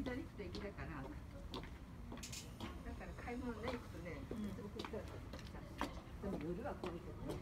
左行くと駅だから。だから買い物ね行くとね、うん、でも夜はこう見てね。